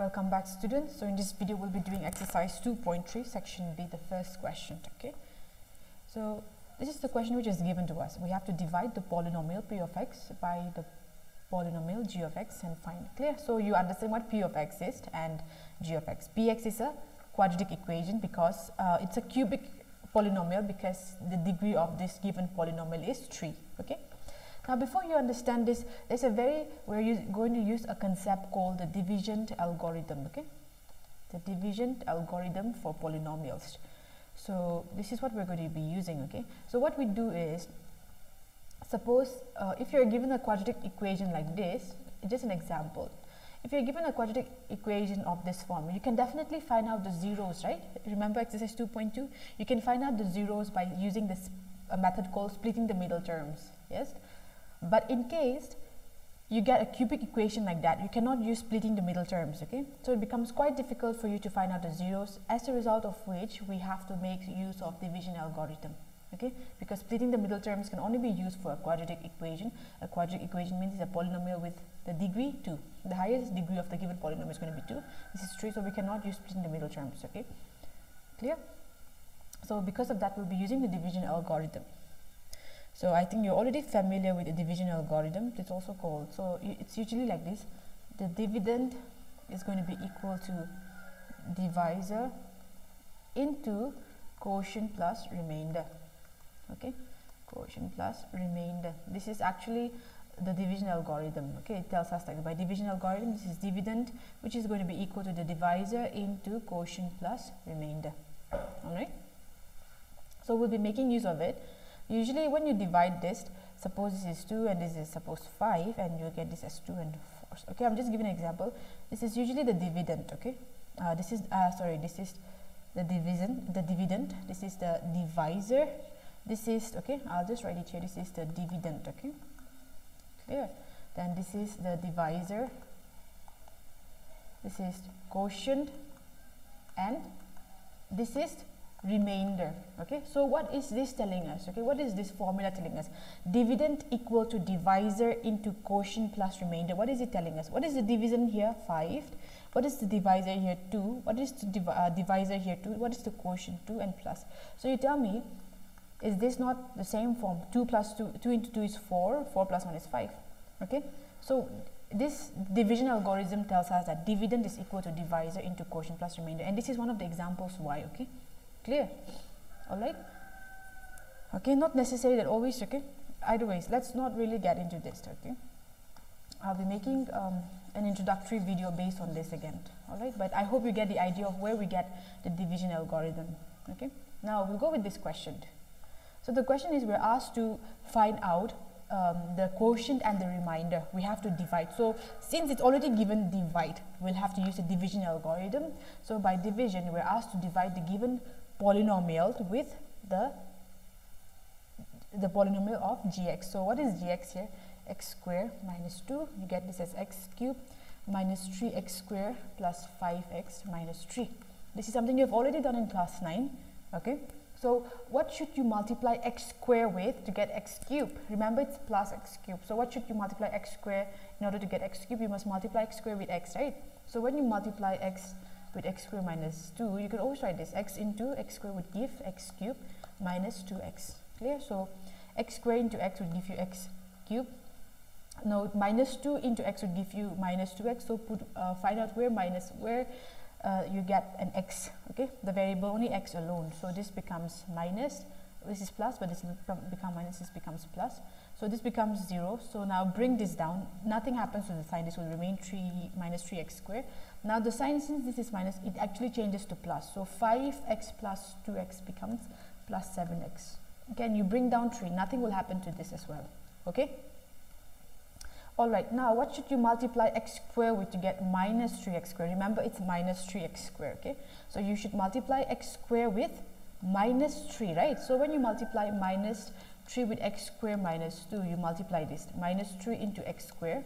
Welcome back students. So in this video we'll be doing exercise 2.3 section B the first question okay. So this is the question which is given to us. We have to divide the polynomial p of x by the polynomial g of x and find clear. So you understand what p of x is and g of x. px is a quadratic equation because uh, it's a cubic polynomial because the degree of this given polynomial is 3 okay. Now before you understand this, there's a very, we're going to use a concept called the division algorithm, okay? The division algorithm for polynomials. So this is what we're going to be using, okay? So what we do is, suppose uh, if you're given a quadratic equation like this, just an example. If you're given a quadratic equation of this form, you can definitely find out the zeros, right? Remember exercise 2.2? You can find out the zeros by using this a method called splitting the middle terms, yes? But in case you get a cubic equation like that, you cannot use splitting the middle terms, okay? So it becomes quite difficult for you to find out the zeros, as a result of which we have to make use of division algorithm, okay? Because splitting the middle terms can only be used for a quadratic equation. A quadratic equation means it's a polynomial with the degree 2. The highest degree of the given polynomial is going to be 2. This is 3, so we cannot use splitting the middle terms, okay? Clear? So because of that, we'll be using the division algorithm. So I think you're already familiar with the division algorithm. It's also called, so it's usually like this. The dividend is going to be equal to divisor into quotient plus remainder. Okay, quotient plus remainder. This is actually the division algorithm. Okay, it tells us that by division algorithm, this is dividend, which is going to be equal to the divisor into quotient plus remainder. All right. So we'll be making use of it. Usually when you divide this, suppose this is 2 and this is suppose 5 and you get this as 2 and 4. Okay, I'm just giving an example. This is usually the dividend, okay? Uh, this is, uh, sorry, this is the division, the dividend. This is the divisor. This is, okay, I'll just write it here. This is the dividend, okay? Clear? Then this is the divisor. This is quotient and this is remainder okay? So what is this telling us okay? What is this formula telling us? Dividend equal to divisor into quotient plus remainder. What is it telling us? What is the division here? 5 what is the divisor here? 2 what is the div uh, divisor here? 2 what is the quotient? 2 and plus. So you tell me is this not the same form? 2 plus 2 2 into 2 is 4 4 plus 1 is 5 okay? So this division algorithm tells us that dividend is equal to divisor into quotient plus remainder. And this is one of the examples why okay clear? All right? Okay not necessary that always okay? Either ways let's not really get into this okay? I'll be making um, an introductory video based on this again all right? But i hope you get the idea of where we get the division algorithm okay? Now we'll go with this question. So the question is we're asked to find out um, the quotient and the remainder we have to divide. So since it's already given divide we'll have to use a division algorithm. So by division we're asked to divide the given polynomial with the the polynomial of gx. So what is gx here? x square minus 2, you get this as x cube minus 3x square plus 5x minus 3. This is something you have already done in class 9, okay? So what should you multiply x square with to get x cube? Remember it's plus x cube. So what should you multiply x square in order to get x cube? You must multiply x square with x, right? So when you multiply x with x squared minus 2, you can always write this x into x squared would give x cube minus 2x. Clear? So x squared into x would give you x cube. No, minus 2 into x would give you minus 2x. So put uh, find out where minus where uh, you get an x. Okay, the variable only x alone. So this becomes minus. This is plus, but this become minus. This becomes plus. So this becomes 0. So now bring this down. Nothing happens to the sign. This will remain 3 minus 3x squared. Now the sign since this is minus, it actually changes to plus. So 5x plus 2x becomes plus 7x. Again, you bring down 3, nothing will happen to this as well. Okay? Alright, now what should you multiply x squared with to get minus 3x squared? Remember, it's minus 3x squared, okay? So you should multiply x squared with minus 3, right? So when you multiply minus 3 with x squared minus 2, you multiply this. Minus 3 into x squared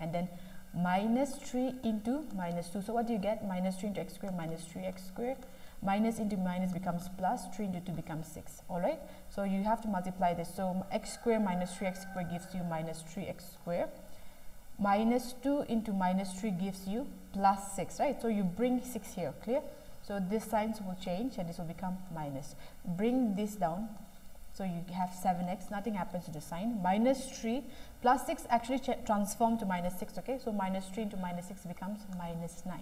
and then minus 3 into minus 2. So what do you get? Minus 3 into x squared minus 3x squared. Minus into minus becomes plus, 3 into 2 becomes 6. Alright? So you have to multiply this. So x squared minus 3x squared gives you minus 3x squared. minus 2 into minus 3 gives you plus 6 right so you bring 6 here clear so this signs will change and this will become minus. Bring this down. So you have 7x nothing happens to the sign. Minus 3 plus 6 actually transform to minus 6 okay? So minus 3 into minus 6 becomes minus 9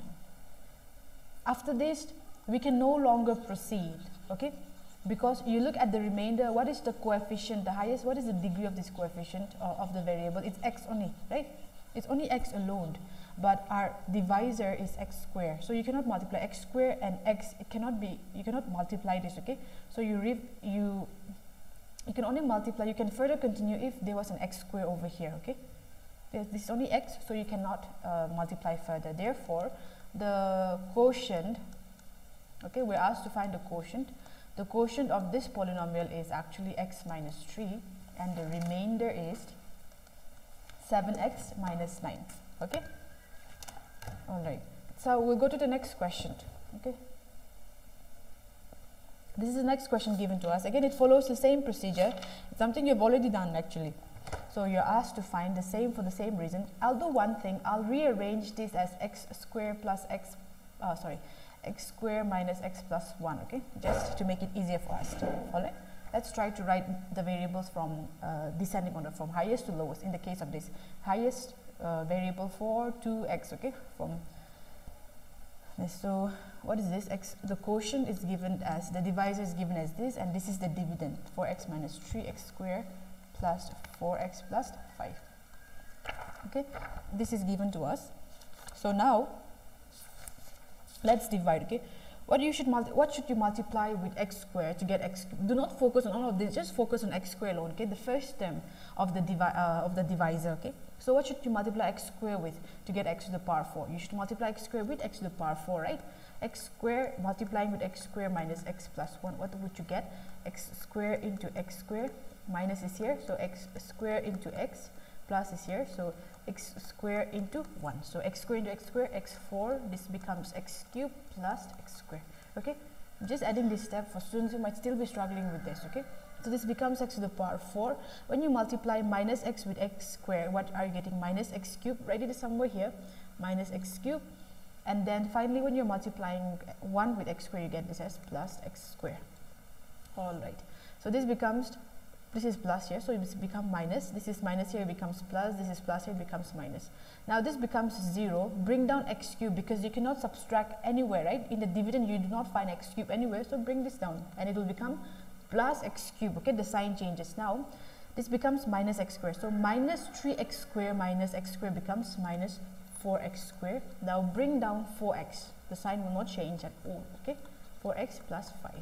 after this we can no longer proceed okay? Because you look at the remainder what is the coefficient the highest what is the degree of this coefficient uh, of the variable? It's x only right? It's only x alone but our divisor is x square. So you cannot multiply x square and x it cannot be you cannot multiply this okay? So you you you can only multiply you can further continue if there was an x square over here okay? This is only x so you cannot uh, multiply further. Therefore the quotient okay we're asked to find the quotient. The quotient of this polynomial is actually x minus 3 and the remainder is 7x minus 9 okay all right. So we'll go to the next question okay? This is the next question given to us. Again it follows the same procedure. It's something you've already done actually. So you're asked to find the same for the same reason. I'll do one thing. I'll rearrange this as x squared plus x uh, sorry x squared minus x plus 1 okay? Just to make it easier for us. To all right? Let's try to write the variables from uh, descending order from highest to lowest. In the case of this highest uh, variable for 2x okay? From so what is this? X the quotient is given as the divisor is given as this and this is the dividend for x minus 3x square plus 4x plus 5 okay? This is given to us. So now let's divide okay? What you should what should you multiply with x squared to get x do not focus on all of this just focus on x squared alone okay? The first term of the divi uh, of the divisor okay so what should you multiply x squared with to get x to the power 4 you should multiply x squared with x to the power 4 right? X squared multiplying with x squared minus x plus 1 what would you get? X squared into x squared minus is here so x squared into x plus is here so x square into 1. So x square into x square, x4, this becomes x cube plus x square. Okay, just adding this step for students who might still be struggling with this. Okay, so this becomes x to the power 4. When you multiply minus x with x square, what are you getting? Minus x cube, write it somewhere here, minus x cube. And then finally, when you're multiplying 1 with x square, you get this as plus x square. All right. So this becomes this is plus here. So it becomes minus. This is minus here. It becomes plus. This is plus here. It becomes minus. Now this becomes 0 bring down x cube because you cannot subtract anywhere right? In the dividend you do not find x cube anywhere. So bring this down and it will become plus x cube okay the sign changes. Now this becomes minus x square so minus 3x square minus x square becomes minus 4x square now bring down 4x the sign will not change at all. Okay 4x plus 5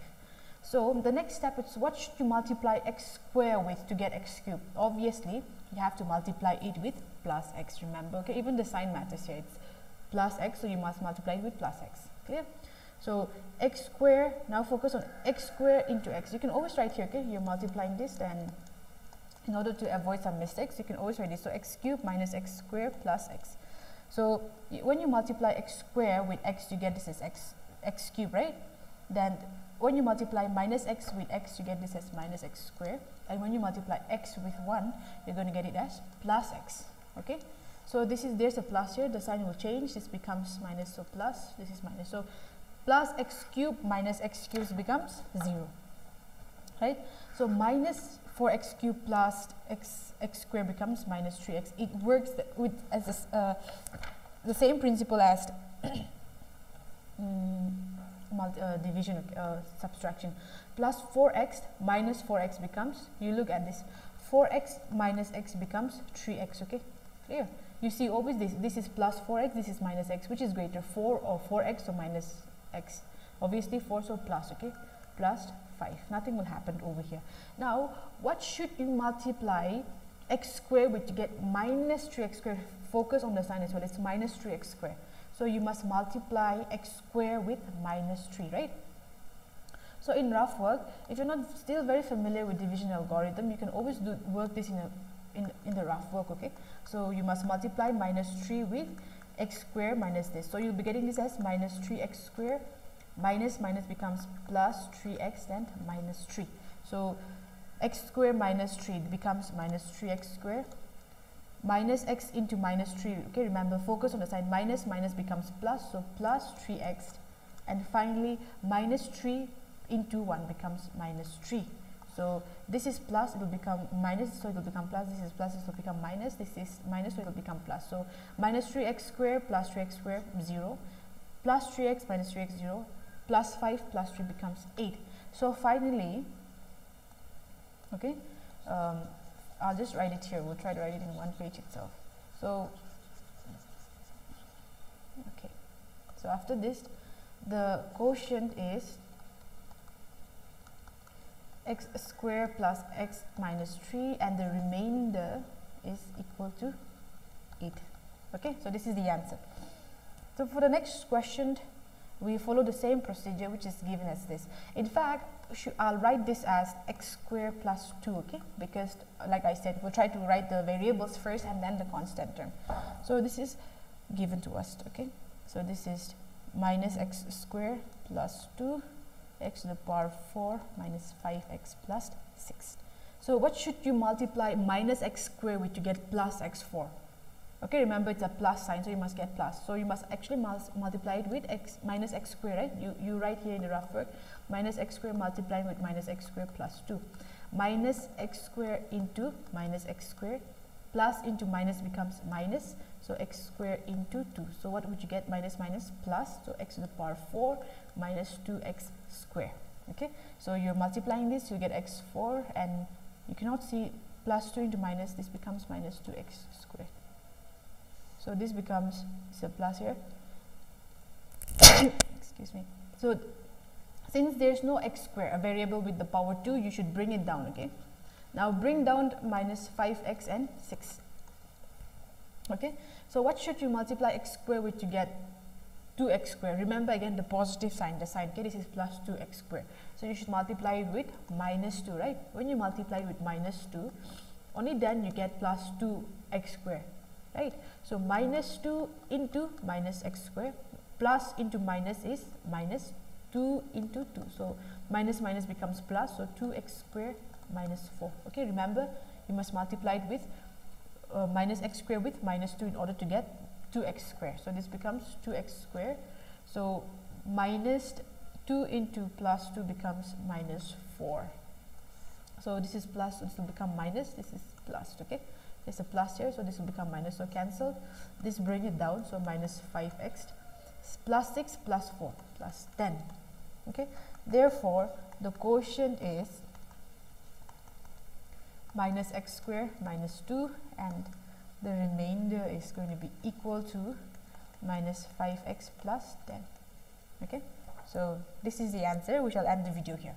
so the next step is what should you multiply x square with to get x cube? Obviously, you have to multiply it with plus x, remember, okay? Even the sign matters here, it's plus x, so you must multiply it with plus x, clear? So x square, now focus on x square into x. You can always write here, okay? You're multiplying this, then in order to avoid some mistakes, you can always write this. So x cubed minus x square plus x. So when you multiply x square with x, you get this as x, x cube, right? Then when you multiply minus x with x, you get this as minus x squared. And when you multiply x with 1, you're going to get it as plus x. Okay? So this is there's a plus here, the sign will change. This becomes minus, so plus, this is minus. So plus x cubed minus x cubed becomes 0. Right? So minus 4x cubed plus x, x squared becomes minus 3x. It works with as a, uh, the same principle as mm, multi, uh, division uh, subtraction plus 4x minus 4x becomes you look at this 4x minus x becomes 3x okay clear you see always this this is plus 4x this is minus x which is greater 4 or 4x or minus x. Obviously 4 so plus okay? Plus 5 nothing will happen over here. Now what should you multiply x square which to get minus 3x square? Focus on the sign as well. It's minus 3x square. So you must multiply x square with minus 3, right? So in rough work, if you're not still very familiar with division algorithm, you can always do work this in, a, in, in the rough work, okay? So you must multiply minus 3 with x squared minus this. So you'll be getting this as minus 3x squared minus minus becomes plus 3x then minus 3. So x squared minus 3 becomes minus 3x squared minus x into minus 3 okay remember focus on the sign. Minus minus becomes plus so plus 3x and finally minus 3 into 1 becomes minus 3 so this is plus it will become minus so it will become plus this is plus this will become minus this is minus so it will become plus. So minus 3x squared plus 3x squared, 0 plus 3x minus 3x 0 plus 5 plus 3 becomes 8 so finally okay um, I'll just write it here. We'll try to write it in one page itself. So okay. So after this the quotient is x square plus x minus 3 and the remainder is equal to 8 okay so this is the answer. So for the next question we follow the same procedure which is given as this. In fact I'll write this as x square plus 2 okay? Because like I said we'll try to write the variables first and then the constant term. So this is given to us okay? So this is minus x square plus 2 x to the power 4 minus 5x plus 6 so what should you multiply minus x square with to get plus x4 okay remember it's a plus sign so you must get plus. So you must actually multiply it with x minus x square right? You you write here in the rough work minus x square multiplying with minus x square plus 2 minus x square into minus x square plus into minus becomes minus. So x square into 2 so what would you get? Minus minus plus. So x to the power 4 minus 2x square okay? So you're multiplying this you get x4 and you cannot see plus 2 into minus. This becomes minus 2x squared. So this becomes it's a plus here. Excuse me. So since there's no x square, a variable with the power 2, you should bring it down, okay? Now bring down minus 5x and 6. Okay, so what should you multiply x square with to get 2x square? Remember again the positive sign, the sign, okay, this is plus 2x square. So you should multiply it with minus 2, right? When you multiply with minus 2, only then you get plus 2x square right so minus 2 into minus x square plus into minus is minus 2 into 2 so minus minus becomes plus so 2x square minus 4 okay remember you must multiply it with uh, minus x square with minus 2 in order to get 2x square. So this becomes 2x square. So minus 2 into plus 2 becomes minus 4 so this is plus this will become minus this is plus okay? There's a plus here so this will become minus. So cancel. This bring it down so minus 5x plus 6 plus 4 plus 10 okay? Therefore the quotient is minus x squared minus 2 and the remainder is going to be equal to minus 5x plus 10 okay? So this is the answer. We shall end the video here